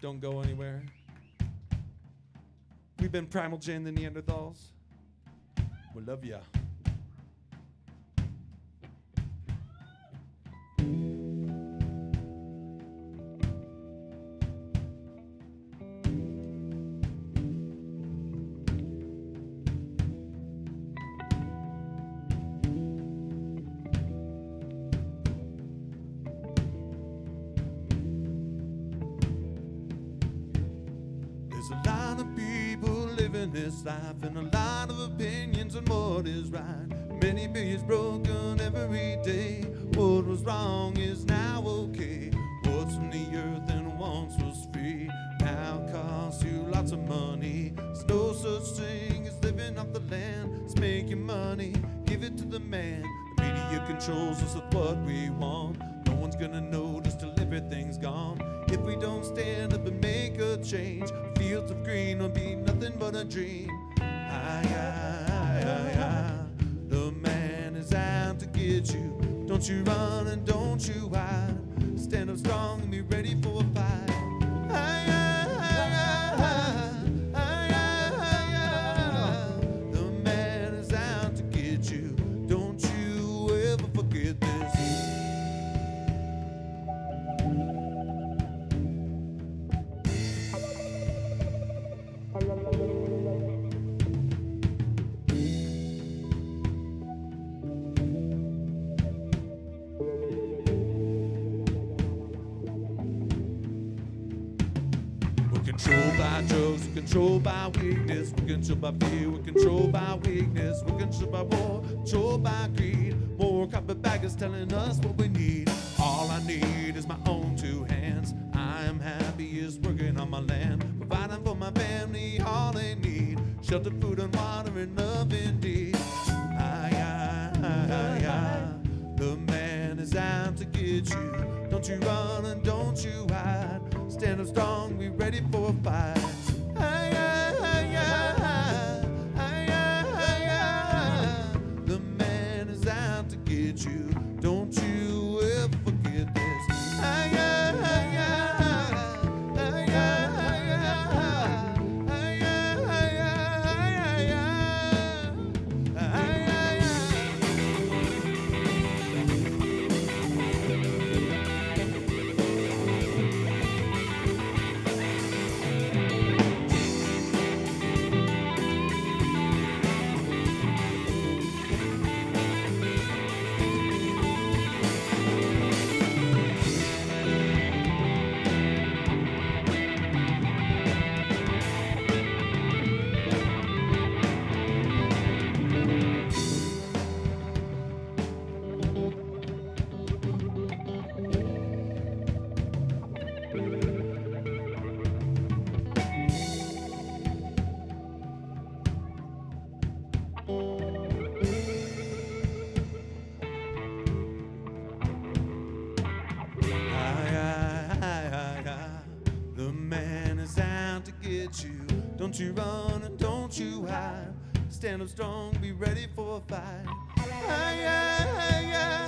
Don't go anywhere. We've been Primal J the Neanderthals. We love ya. There's a lot of people living this life and a lot of opinions on what is right. Many billions broken every day. What was wrong is now okay. What's from the earth and once was free now costs you lots of money. There's no such thing as living off the land. It's making money, give it to the man. The media controls us with what we want. No one's gonna notice till everything's gone. If we don't stand up and make a change, fields of green will be nothing but a dream. Aye, aye, aye, aye. The man is out to get you. Don't you run and don't you hide. Stand up strong and be ready for a fight. Aye, aye, controlled by drugs, we're controlled by weakness, we're controlled by fear, we're controlled by weakness, we're controlled by war, controlled by greed. More carpetbaggers telling us what we need. All I need is my own two hands. I am happiest working on my land, providing for my family all they need. Shelter, food, and water, and love indeed. Aye, aye, aye, aye, aye. The man is out to get you. Don't you run and don't and I'm strong. We ready for a fight. Get you. Don't you run and don't you hide. Stand up strong, be ready for a fight. Aye, aye, aye, aye,